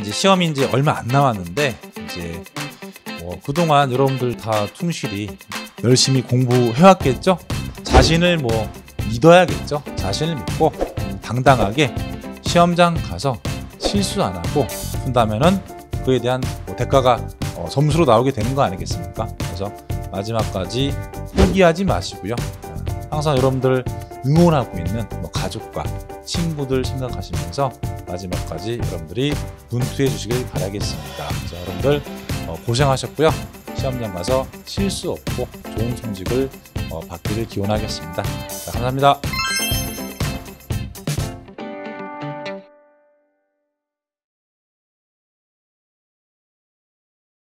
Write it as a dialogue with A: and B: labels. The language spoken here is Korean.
A: 이제 시험이 이제 얼마 안 남았는데 이제 뭐 그동안 여러분들 다 충실히 열심히 공부해왔겠죠? 자신을 뭐 믿어야겠죠? 자신을 믿고 당당하게 시험장 가서 실수 안 하고 푼다면은 그에 대한 뭐 대가가 어, 점수로 나오게 되는 거 아니겠습니까? 그래서 마지막까지 포기하지 마시고요. 어, 항상 여러분들 응원하고 있는 뭐 가족과 친구들 생각하시면서 마지막까지 여러분들이 분투해 주시길 바라겠습니다. 자, 여러분들 어, 고생하셨고요. 시험장 가서 실수 없고 좋은 성적을 어, 받기를 기원하겠습니다. 자, 감사합니다.